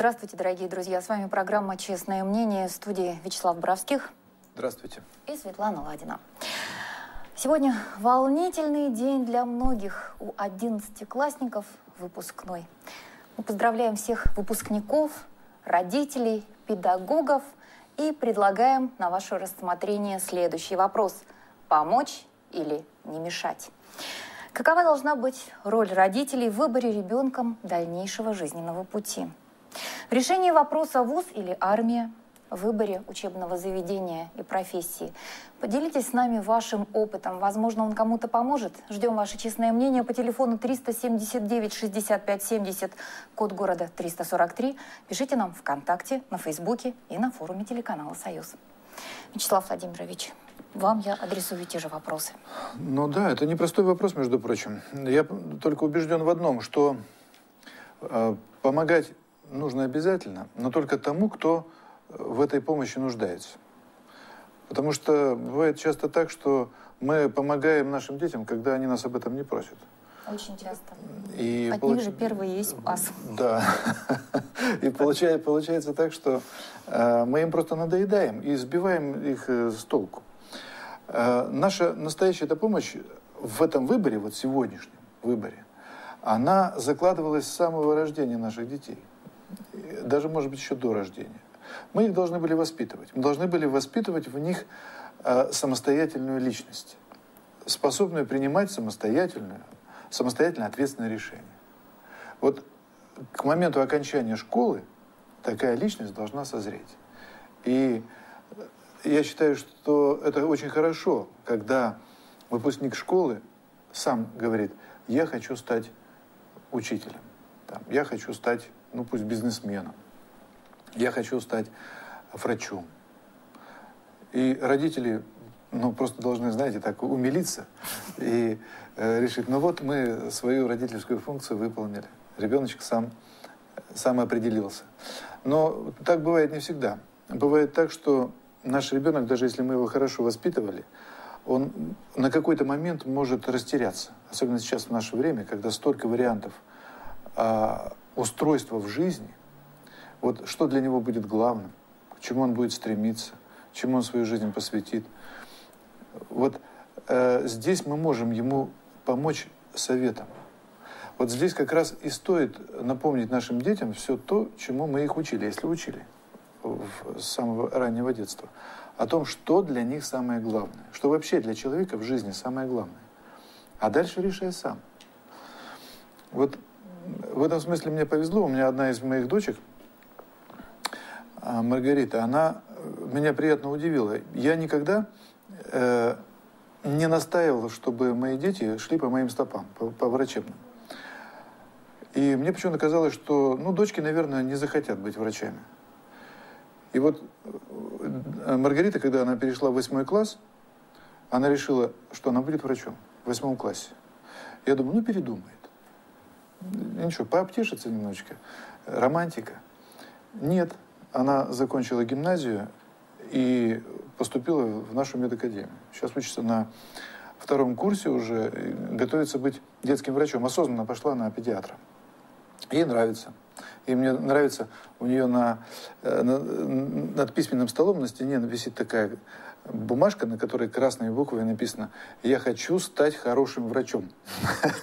Здравствуйте, дорогие друзья. С вами программа «Честное мнение» в студии Вячеслав Бравских. Здравствуйте. И Светлана Ладина. Сегодня волнительный день для многих у одиннадцатиклассников выпускной. Мы поздравляем всех выпускников, родителей, педагогов и предлагаем на ваше рассмотрение следующий вопрос. Помочь или не мешать? Какова должна быть роль родителей в выборе ребенком дальнейшего жизненного пути? В решении вопроса ВУЗ или армия, в выборе учебного заведения и профессии. Поделитесь с нами вашим опытом. Возможно, он кому-то поможет. Ждем ваше честное мнение по телефону 379 65 70, код города 343. Пишите нам ВКонтакте, на Фейсбуке и на форуме телеканала «Союз». Вячеслав Владимирович, вам я адресую те же вопросы. Ну да, это непростой вопрос, между прочим. Я только убежден в одном, что э, помогать нужно обязательно, но только тому, кто в этой помощи нуждается. Потому что бывает часто так, что мы помогаем нашим детям, когда они нас об этом не просят. Очень часто. И От получ... них же первый есть спас. Да. И получается, получается так, что э, мы им просто надоедаем и сбиваем их э, с толку. Э, наша настоящая эта помощь в этом выборе, вот сегодняшнем выборе, она закладывалась с самого рождения наших детей. Даже, может быть, еще до рождения. Мы их должны были воспитывать. Мы должны были воспитывать в них э, самостоятельную личность, способную принимать самостоятельную, самостоятельно ответственное решение. Вот к моменту окончания школы такая личность должна созреть. И я считаю, что это очень хорошо, когда выпускник школы сам говорит, я хочу стать учителем, я хочу стать, ну пусть бизнесменом, я хочу стать врачом. И родители, ну, просто должны, знаете, так умилиться и э, решить, ну вот мы свою родительскую функцию выполнили. Ребеночек сам, сам определился. Но так бывает не всегда. Бывает так, что наш ребенок, даже если мы его хорошо воспитывали, он на какой-то момент может растеряться. Особенно сейчас в наше время, когда столько вариантов а, устройства в жизни, вот что для него будет главным, к чему он будет стремиться, чему он свою жизнь посвятит. Вот э, здесь мы можем ему помочь советом. Вот здесь как раз и стоит напомнить нашим детям все то, чему мы их учили, если учили с самого раннего детства. О том, что для них самое главное. Что вообще для человека в жизни самое главное. А дальше решай сам. Вот в этом смысле мне повезло. У меня одна из моих дочек – а, Маргарита, она э, меня приятно удивила. Я никогда э, не настаивал, чтобы мои дети шли по моим стопам, по, по врачебным. И мне почему-то казалось, что, ну, дочки, наверное, не захотят быть врачами. И вот э, Маргарита, когда она перешла в восьмой класс, она решила, что она будет врачом в восьмом классе. Я думаю, ну, передумает. Ничего, пообтешится немножечко. Романтика. Нет, она закончила гимназию и поступила в нашу медакадемию. Сейчас учится на втором курсе уже, готовится быть детским врачом. Осознанно пошла на педиатра. Ей нравится. И мне нравится, у нее на, э, на, над письменным столом на стене висит такая бумажка, на которой красными буквами написано «Я хочу стать хорошим врачом».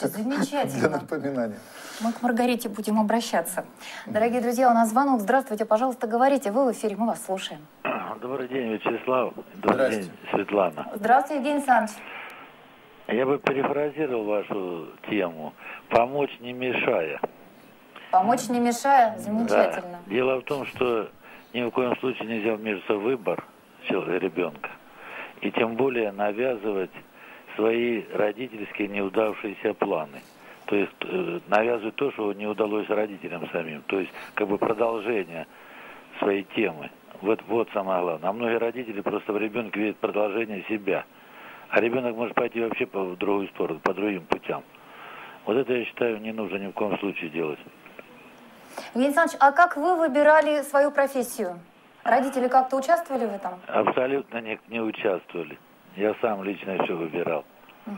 Замечательно. Для напоминания. Мы к Маргарите будем обращаться. Дорогие друзья, у нас звонок. Здравствуйте, пожалуйста, говорите. Вы в эфире, мы вас слушаем. Добрый день, Вячеслав. Добрый день, Светлана. Здравствуйте, Евгений Александрович. Я бы перефразировал вашу тему «помочь не мешая». Помочь не мешая? Замечательно. Да. Дело в том, что ни в коем случае нельзя вмешиваться в выбор ребенка. И тем более навязывать свои родительские неудавшиеся планы – то есть э, навязывают то, что не удалось родителям самим. То есть как бы продолжение своей темы. Вот, вот самое главное. А многие родители просто в ребенке видят продолжение себя. А ребенок может пойти вообще по в другую сторону, по другим путям. Вот это, я считаю, не нужно ни в коем случае делать. Евгений Александрович, а как вы выбирали свою профессию? Родители как-то участвовали в этом? Абсолютно не, не участвовали. Я сам лично все выбирал. Угу.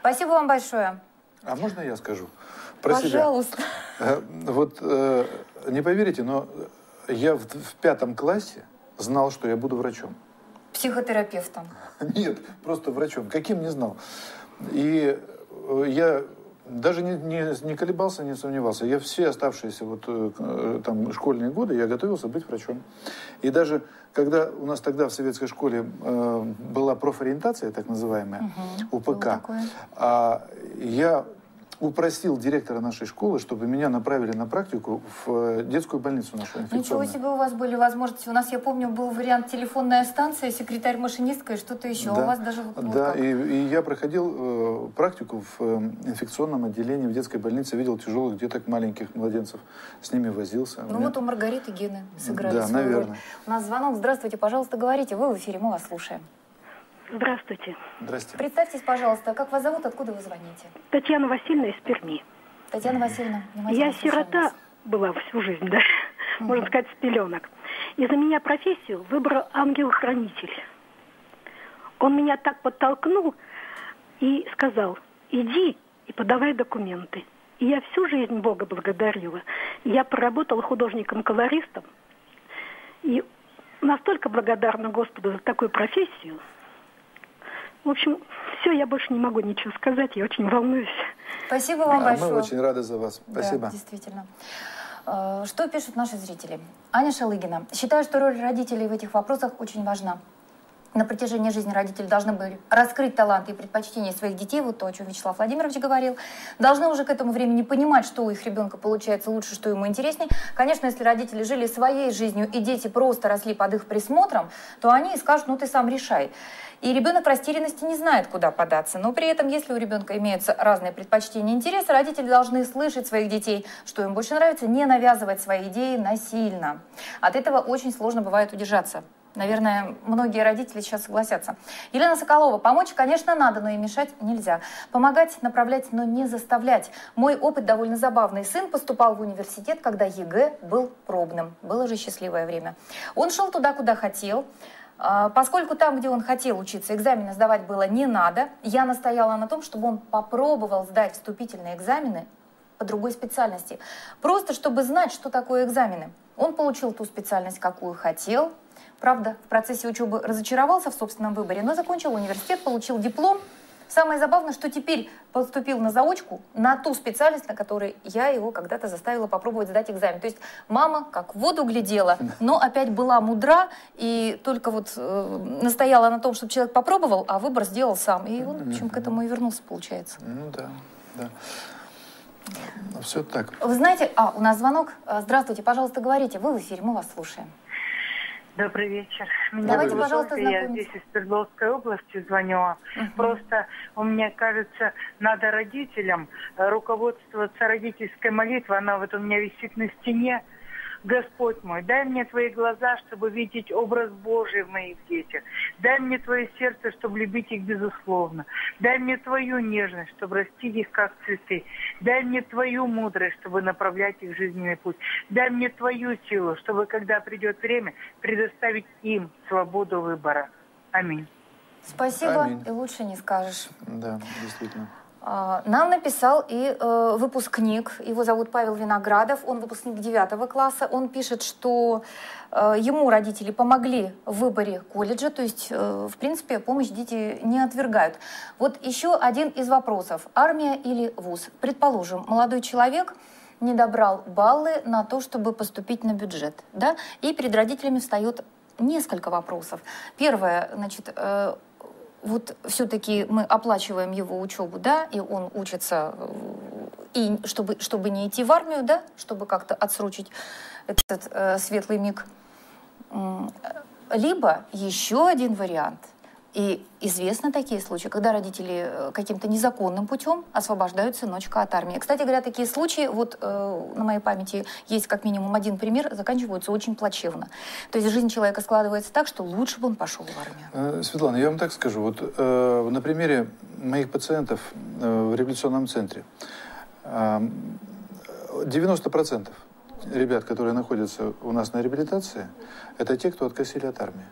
Спасибо вам большое. А можно я скажу? Про Пожалуйста. Себя. Э, вот э, не поверите, но я в, в пятом классе знал, что я буду врачом. Психотерапевтом? Нет, просто врачом. Каким не знал. И э, я даже не, не, не колебался, не сомневался. Я все оставшиеся вот э, там школьные годы я готовился быть врачом. И даже когда у нас тогда в советской школе э, была профориентация, так называемая, угу, УПК, а я упросил директора нашей школы, чтобы меня направили на практику в э, детскую больницу нашу Ничего себе у вас были возможности. У нас, я помню, был вариант телефонная станция, секретарь-машинистка и что-то еще. А да, у вас даже... Вот да, и, и я проходил э, практику в э, инфекционном отделении в детской больнице, видел тяжелых деток, маленьких младенцев, с ними возился. Ну меня... вот у Маргариты Гены сыграли Да, наверное. Роль. У нас звонок. Здравствуйте, пожалуйста, говорите. Вы в эфире, мы вас слушаем. Здравствуйте. Здравствуйте. Представьтесь, пожалуйста, как вас зовут, откуда вы звоните? Татьяна Васильевна из Перми. Татьяна Васильевна, Я сирота вас. была всю жизнь, да, mm-hmm. можно сказать, с пеленок. И за меня профессию выбрал ангел-хранитель. Он меня так подтолкнул и сказал, иди и подавай документы. И я всю жизнь Бога благодарила. Я проработала художником-колористом. И настолько благодарна Господу за такую профессию – в общем, все, я больше не могу ничего сказать, я очень волнуюсь. Спасибо вам а большое. Мы очень рады за вас. Спасибо. Да, действительно. Э, что пишут наши зрители? Аня Шалыгина. Считаю, что роль родителей в этих вопросах очень важна на протяжении жизни родители должны были раскрыть таланты и предпочтения своих детей, вот то, о чем Вячеслав Владимирович говорил, должны уже к этому времени понимать, что у их ребенка получается лучше, что ему интересней. Конечно, если родители жили своей жизнью, и дети просто росли под их присмотром, то они скажут, ну ты сам решай. И ребенок в растерянности не знает, куда податься. Но при этом, если у ребенка имеются разные предпочтения и интересы, родители должны слышать своих детей, что им больше нравится, не навязывать свои идеи насильно. От этого очень сложно бывает удержаться. Наверное, многие родители сейчас согласятся. Елена Соколова. Помочь, конечно, надо, но и мешать нельзя. Помогать, направлять, но не заставлять. Мой опыт довольно забавный. Сын поступал в университет, когда ЕГЭ был пробным. Было же счастливое время. Он шел туда, куда хотел. А, поскольку там, где он хотел учиться, экзамены сдавать было не надо, я настояла на том, чтобы он попробовал сдать вступительные экзамены по другой специальности. Просто чтобы знать, что такое экзамены. Он получил ту специальность, какую хотел, Правда, в процессе учебы разочаровался в собственном выборе, но закончил университет, получил диплом. Самое забавное, что теперь поступил на заочку на ту специальность, на которой я его когда-то заставила попробовать сдать экзамен. То есть мама как в воду глядела, но опять была мудра и только вот э, настояла на том, чтобы человек попробовал, а выбор сделал сам. И он, в общем, к этому и вернулся, получается. Ну да, да. Все так. Вы знаете, а, у нас звонок. Здравствуйте, пожалуйста, говорите. Вы в эфире, мы вас слушаем. Добрый вечер. Меня Давайте, пожалуйста, Я здесь из Свердловской области звоню. Угу. Просто, мне кажется, надо родителям руководствоваться родительской молитвой. Она вот у меня висит на стене. Господь мой, дай мне твои глаза, чтобы видеть образ Божий в моих детях. Дай мне твое сердце, чтобы любить их безусловно. Дай мне твою нежность, чтобы растить их как цветы. Дай мне твою мудрость, чтобы направлять их жизненный путь. Дай мне твою силу, чтобы, когда придет время, предоставить им свободу выбора. Аминь. Спасибо, Аминь. и лучше не скажешь. Да, действительно. А, нам написал и э, выпускник, его зовут Павел Виноградов, он выпускник 9 класса. Он пишет, что э, ему родители помогли в выборе колледжа, то есть, э, в принципе, помощь дети не отвергают. Вот еще один из вопросов. Армия или вуз? Предположим, молодой человек не добрал баллы на то, чтобы поступить на бюджет, да, и перед родителями встает несколько вопросов. Первое, значит, э, вот все-таки мы оплачиваем его учебу, да, и он учится, э, и чтобы, чтобы не идти в армию, да, чтобы как-то отсрочить этот э, светлый миг. Либо еще один вариант – и известны такие случаи, когда родители э, каким-то незаконным путем освобождают сыночка от армии. Кстати говоря, такие случаи, вот э, на моей памяти есть как минимум один пример, заканчиваются очень плачевно. То есть жизнь человека складывается так, что лучше бы он пошел в армию. Э, Светлана, я вам так скажу. Вот э, на примере моих пациентов э, в реабилитационном центре э, 90% ребят, которые находятся у нас на реабилитации, это те, кто откосили от армии.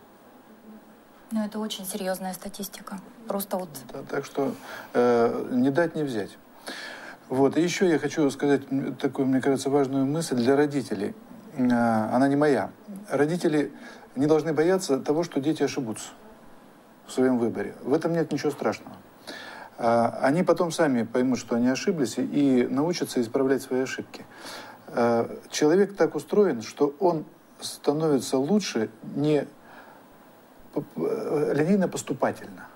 Ну, это очень серьезная статистика. Просто вот... Да, так что э, не дать, не взять. Вот. И еще я хочу сказать такую, мне кажется, важную мысль для родителей. А, она не моя. Родители не должны бояться того, что дети ошибутся в своем выборе. В этом нет ничего страшного. А, они потом сами поймут, что они ошиблись, и научатся исправлять свои ошибки. А, человек так устроен, что он становится лучше не линейно-поступательно,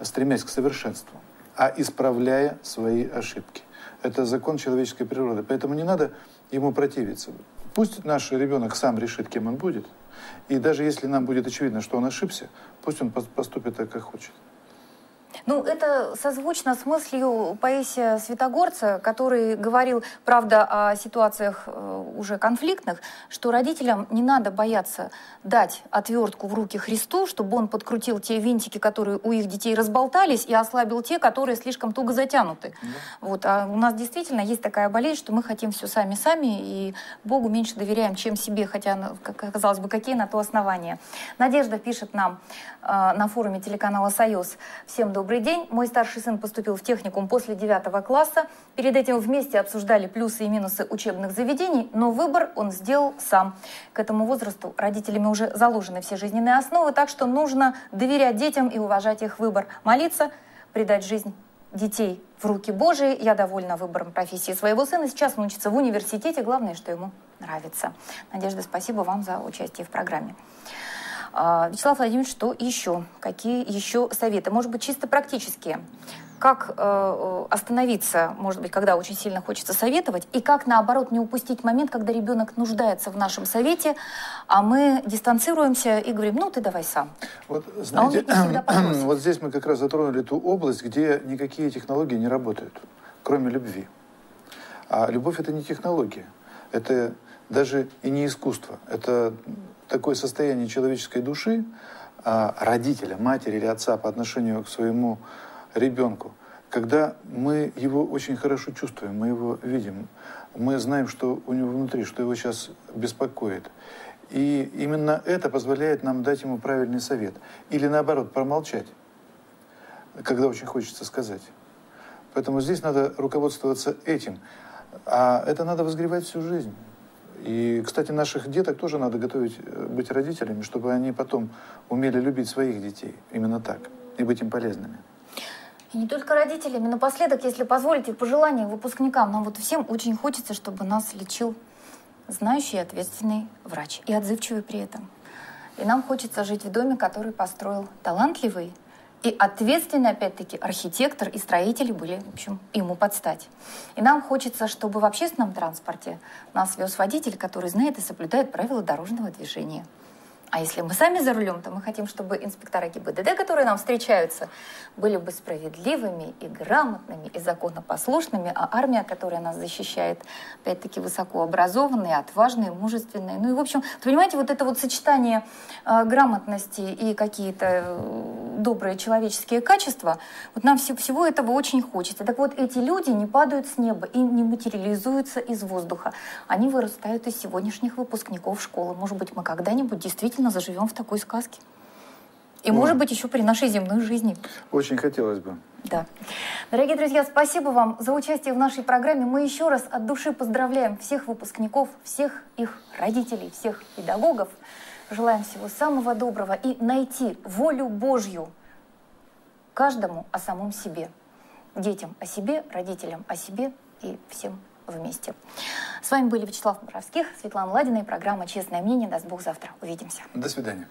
стремясь к совершенству, а исправляя свои ошибки. Это закон человеческой природы. Поэтому не надо ему противиться. Пусть наш ребенок сам решит, кем он будет. И даже если нам будет очевидно, что он ошибся, пусть он поступит так, как хочет. Ну, это созвучно с мыслью Паисия Святогорца, который говорил, правда, о ситуациях э, уже конфликтных, что родителям не надо бояться дать отвертку в руки Христу, чтобы он подкрутил те винтики, которые у их детей разболтались, и ослабил те, которые слишком туго затянуты. Да. Вот. А у нас действительно есть такая болезнь, что мы хотим все сами-сами, и Богу меньше доверяем, чем себе, хотя, казалось бы, какие на то основания. Надежда пишет нам на форуме телеканала «Союз». Всем добрый день. Мой старший сын поступил в техникум после девятого класса. Перед этим вместе обсуждали плюсы и минусы учебных заведений, но выбор он сделал сам. К этому возрасту родителями уже заложены все жизненные основы, так что нужно доверять детям и уважать их выбор. Молиться, предать жизнь детей в руки Божии. Я довольна выбором профессии своего сына. Сейчас он учится в университете. Главное, что ему нравится. Надежда, спасибо вам за участие в программе. А, Вячеслав Владимирович, что еще? Какие еще советы? Может быть, чисто практические. Как э, остановиться, может быть, когда очень сильно хочется советовать, и как, наоборот, не упустить момент, когда ребенок нуждается в нашем совете, а мы дистанцируемся и говорим, ну, ты давай сам. Вот, знаете, а вот здесь мы как раз затронули ту область, где никакие технологии не работают, кроме любви. А любовь – это не технология, это даже и не искусство, это такое состояние человеческой души а, родителя, матери или отца по отношению к своему ребенку, когда мы его очень хорошо чувствуем, мы его видим, мы знаем, что у него внутри, что его сейчас беспокоит. И именно это позволяет нам дать ему правильный совет. Или наоборот, промолчать, когда очень хочется сказать. Поэтому здесь надо руководствоваться этим. А это надо возгревать всю жизнь. И, кстати, наших деток тоже надо готовить э, быть родителями, чтобы они потом умели любить своих детей именно так и быть им полезными. И не только родителями. Напоследок, если позволите, пожелание выпускникам. Нам вот всем очень хочется, чтобы нас лечил знающий и ответственный врач. И отзывчивый при этом. И нам хочется жить в доме, который построил талантливый и ответственный, опять-таки, архитектор и строители были, в общем, ему подстать. И нам хочется, чтобы в общественном транспорте нас вез водитель, который знает и соблюдает правила дорожного движения. А если мы сами за рулем, то мы хотим, чтобы инспектора ГИБДД, которые нам встречаются, были бы справедливыми и грамотными, и законопослушными, а армия, которая нас защищает, опять-таки высокообразованные, отважные, мужественные. Ну и, в общем, понимаете, вот это вот сочетание э, грамотности и какие-то э, добрые человеческие качества, вот нам все, всего этого очень хочется. Так вот, эти люди не падают с неба и не материализуются из воздуха. Они вырастают из сегодняшних выпускников школы. Может быть, мы когда-нибудь действительно действительно заживем в такой сказке. И, может быть, еще при нашей земной жизни. Очень хотелось бы. Да. Дорогие друзья, спасибо вам за участие в нашей программе. Мы еще раз от души поздравляем всех выпускников, всех их родителей, всех педагогов. Желаем всего самого доброго и найти волю Божью каждому о самом себе. Детям о себе, родителям о себе и всем вместе. С вами были Вячеслав Боровских, Светлана Ладина и программа «Честное мнение». Даст Бог завтра. Увидимся. До свидания.